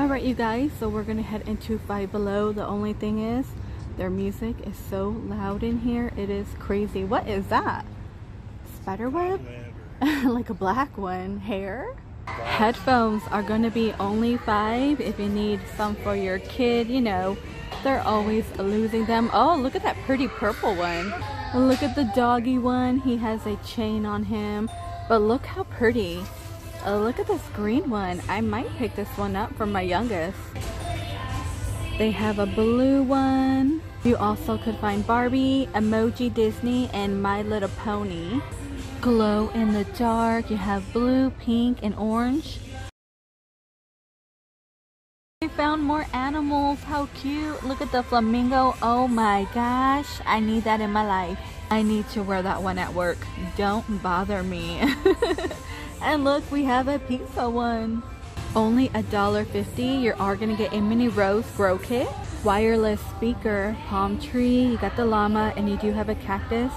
Alright you guys, so we're gonna head into Five Below. The only thing is, their music is so loud in here. It is crazy. What is that? Spiderweb? like a black one. Hair? Headphones are gonna be only five if you need some for your kid, you know. They're always losing them. Oh, look at that pretty purple one. Look at the doggy one. He has a chain on him. But look how pretty. Oh, look at this green one. I might pick this one up for my youngest. They have a blue one. You also could find Barbie, Emoji Disney, and My Little Pony. Glow in the dark. You have blue, pink, and orange. We found more animals. How cute. Look at the flamingo. Oh my gosh. I need that in my life. I need to wear that one at work. Don't bother me. And look, we have a pizza one. Only a dollar fifty. You are gonna get a mini rose grow kit, wireless speaker, palm tree. You got the llama, and you do have a cactus.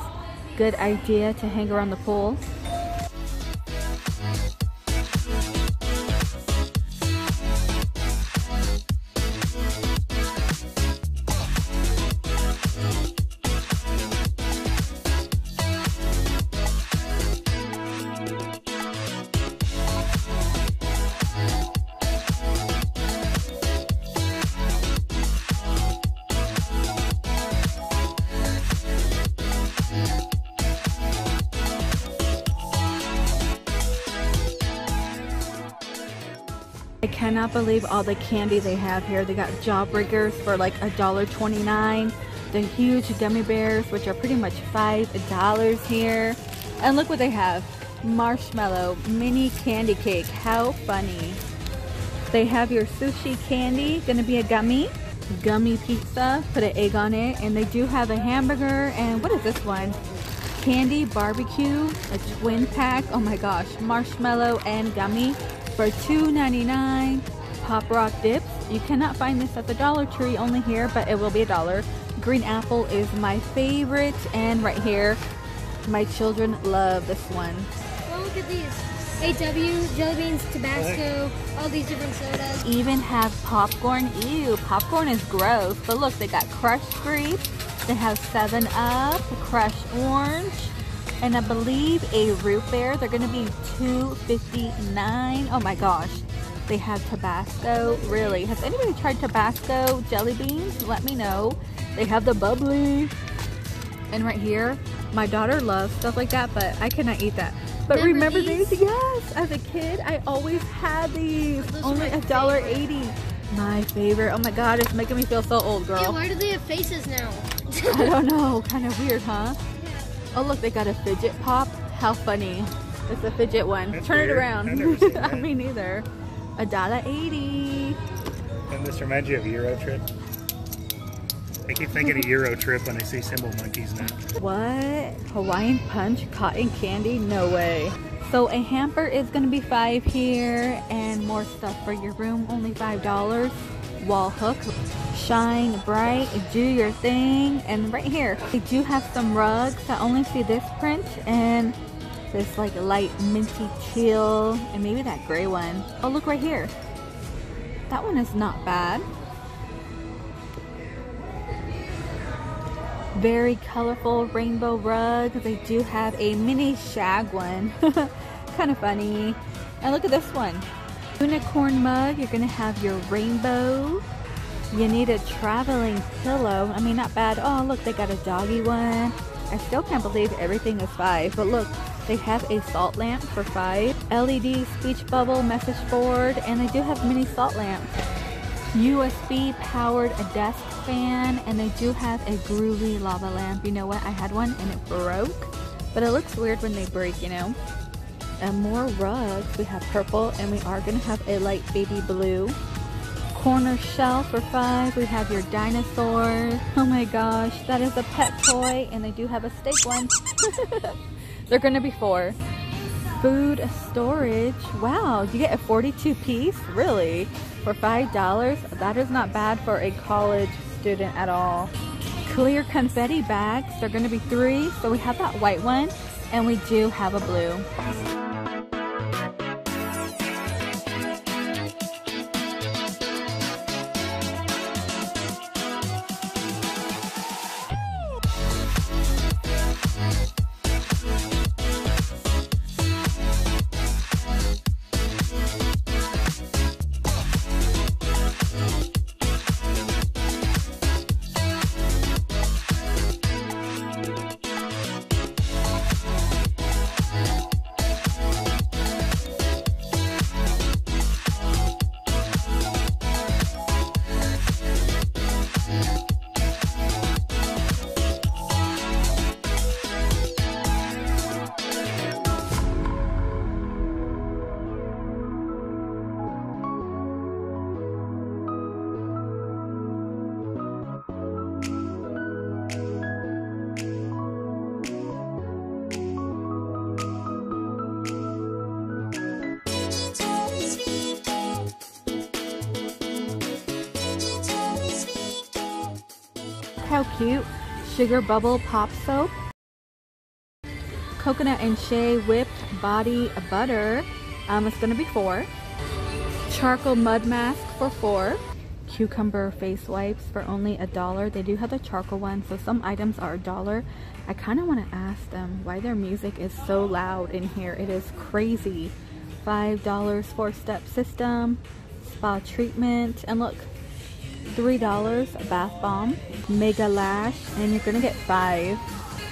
Good idea to hang around the pool. Cannot believe all the candy they have here. They got Jawbreakers for like a dollar twenty-nine. The huge gummy bears, which are pretty much five dollars here. And look what they have. Marshmallow mini candy cake. How funny. They have your sushi candy, gonna be a gummy. Gummy pizza, put an egg on it. And they do have a hamburger and what is this one? Candy barbecue, a twin pack. Oh my gosh, marshmallow and gummy for $2.99. Pop Rock dips. You cannot find this at the Dollar Tree, only here, but it will be a dollar. Green apple is my favorite, and right here, my children love this one. Oh, look at these. AW, jelly beans, Tabasco, all these different sodas. Even have popcorn. Ew, popcorn is gross. But look, they got crushed grape. They have 7-Up, crushed orange, and I believe a root beer. They're gonna be $2.59. Oh my gosh. They have Tabasco. Really? Has anybody tried Tabasco jelly beans? Let me know. They have the bubbly. And right here, my daughter loves stuff like that, but I cannot eat that. But remember, Remember these? Yes. As a kid, I always had these. Those Only a my dollar eighty. My favorite. Oh my god, it's making me feel so old, girl. Yeah, girl. why do they have faces now? I don't know. Kind of weird, huh? Oh look, they got a fidget pop. How funny. It's a fidget one. That's Turn it around. I've never seen that. mean neither. A dollar eighty. Doesn't this remind you of Euro Trip? I keep thinking of Euro Trip when I see Cymbal Monkeys now. What? Hawaiian Punch cotton candy? No way. So a hamper is gonna be five here and more stuff for your room, only five dollars. Wall hook, shine bright, do your thing. And right here, they do have some rugs. I only see this print and this like light minty teal and maybe that gray one. Oh look right here. That one is not bad. very colorful rainbow rug. They do have a mini shag one. kind of funny. And look at this one. Unicorn mug. You're going to have your rainbow. You need a traveling pillow. I mean, not bad. Oh, look, they got a doggy one. I still can't believe everything is five. But look, they have a salt lamp for five. LED speech bubble message board. And they do have mini salt lamps. USB powered desk fan and they do have a groovy lava lamp. You know what? I had one and it broke, but it looks weird when they break, you know. And more rugs. We have purple and we are going to have a light baby blue. Corner shelf for five. We have your dinosaurs. Oh my gosh, that is a pet toy and they do have a steak one. They're to be four. Food storage. Wow, you get a 42 piece? Really? For $5? That is not bad for a college student at all. Clear confetti bags. They're to be three. So we have that white one and we do have a blue. How cute. Sugar Bubble Pop Soap. Coconut and Shea Whipped Body Butter. Um, it's gonna be four. Charcoal Mud Mask for four. Cucumber face wipes for only a dollar. They do have the charcoal one, so some items are a dollar. I kind of want to ask them why their music is so loud in here. It is crazy. $5 four step system, spa treatment, and look, $3 a bath bomb, mega lash, and you're gonna get five.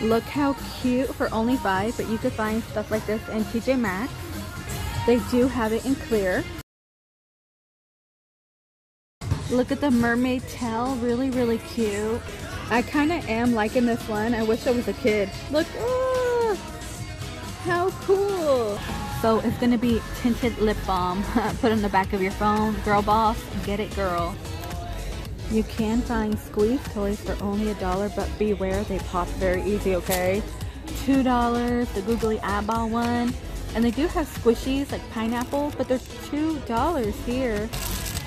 Look how cute for only five, but you could find stuff like this in TJ Maxx. They do have it in clear. Look at the mermaid tail, really, really cute. I kind of am liking this one. I wish I was a kid. Look, oh, how cool. So it's gonna be tinted lip balm. Put on the back of your phone. Girl boss, get it girl. You can find squeeze toys for only a dollar, but beware, they pop very easy, okay? Two dollars, the googly eyeball one. And they do have squishies like pineapple, but they're two dollars here.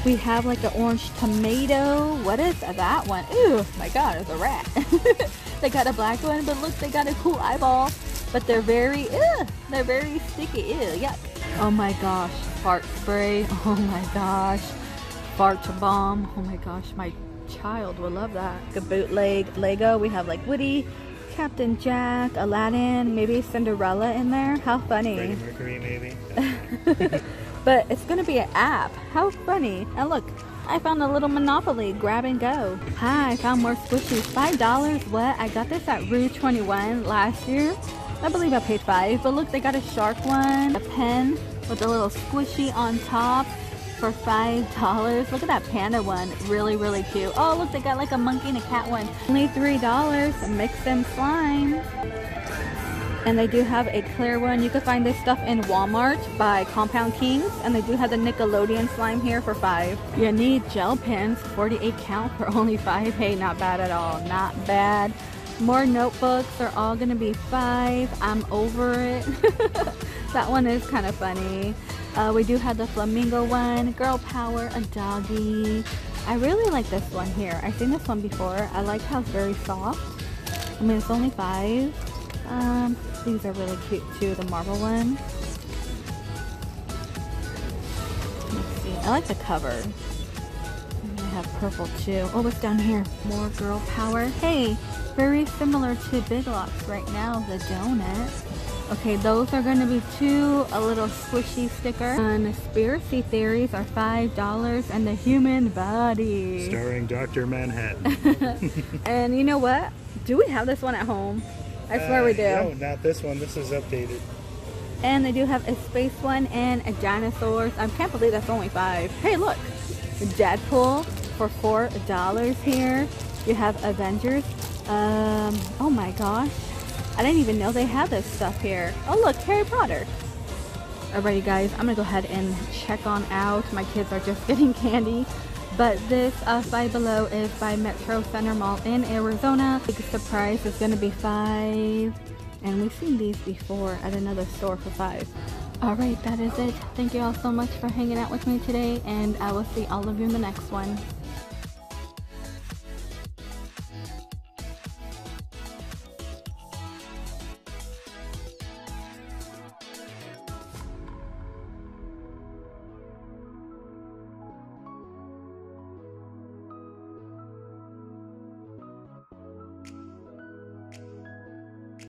We have like an orange tomato. What is that one? Ooh, my god, it's a rat. they got a black one, but look, they got a cool eyeball. But they're very, ew, they're very sticky. Ew, yuck. Oh my gosh, fart spray. Oh my gosh, fart bomb. Oh my gosh, my child will love that. A bootleg Lego. We have like Woody, Captain Jack, Aladdin, maybe Cinderella in there. How funny. Freddie Mercury, maybe. but it's gonna be an app. How funny. And look, I found a little Monopoly grab and go. Hi, I found more squishies. Five dollars. What? I got this at Rue 21 last year. I believe I paid five. But look, they got a shark one, a pen with a little squishy on top for five dollars. Look at that panda one. Really, really cute. Oh, look, they got like a monkey and a cat one. Only three dollars. Mix them slime. And they do have a clear one. You can find this stuff in Walmart by Compound Kings. And they do have the Nickelodeon slime here for five. You need gel pens, 48 count for only five. Hey, not bad at all. Not bad. More notebooks. They're all gonna be five. I'm over it. that one is kind of funny. Uh, we do have the flamingo one. Girl power, a doggy. I really like this one here. I've seen this one before. I like how it's very soft. I mean, it's only five. Um, these are really cute too, the marble one. Let's see. I like the cover. And have purple too. Oh, what's down here? More girl power. Hey, very similar to Big Lots right now, the donut. Okay, those are going to be two, a little squishy sticker. Conspiracy theories are $5 and the human body. Starring Dr. Manhattan. and you know what? Do we have this one at home? I swear Uh, we do. No, not this one. This is updated. And they do have a space one and a dinosaurs. I can't believe that's only five. Hey, look, Deadpool for four dollars here. You have Avengers. Um, oh my gosh, I didn't even know they had this stuff here. Oh look, Harry Potter. Alrighty guys, I'm gonna go ahead and check on out. My kids are just getting candy. But this uh, Five Below is by Metro Center Mall in Arizona. Big surprise is gonna be five. And we've seen these before at another store for five. Alright, that is it. Thank you all so much for hanging out with me today, and I will see all of you in the next one.